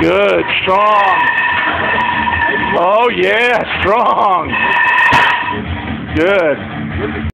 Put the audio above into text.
Good, strong. Oh yeah, strong. Good.